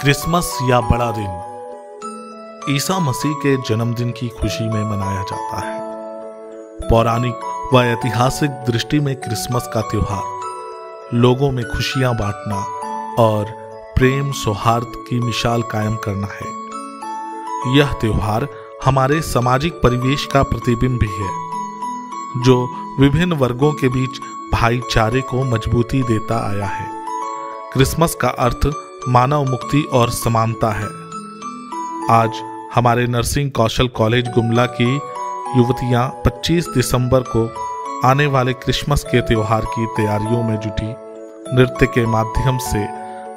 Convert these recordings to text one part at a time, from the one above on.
Christmas या बड़ा दिन, ईसा मसीह के जन्मदिन की खुशी में मनाया जाता है। पौराणिक व ऐतिहासिक दृष्टि में क्रिसमस का त्योहार, लोगों में खुशियाँ बांटना और प्रेम सौहार्द की मिसाल कायम करना है। यह त्योहार हमारे सामाजिक परिवेश का प्रतिबिंब भी है, जो विभिन्न वर्गों के बीच भाईचारे को मजबूती देता आया है। क्रिसमस का अर्थ मानव मुक्ति और समानता है। आज हमारे नर्सिंग कौशल कॉलेज गुमला की युवतियाँ 25 दिसंबर को आने वाले क्रिसमस के त्यौहार की तैयारियों में जुटी। नृत्य के माध्यम से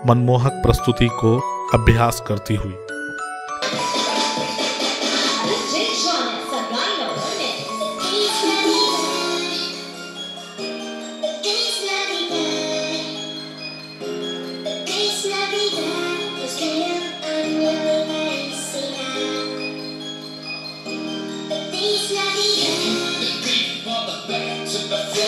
मनमोहक प्रस्तुति को अभ्यास करती हुई। the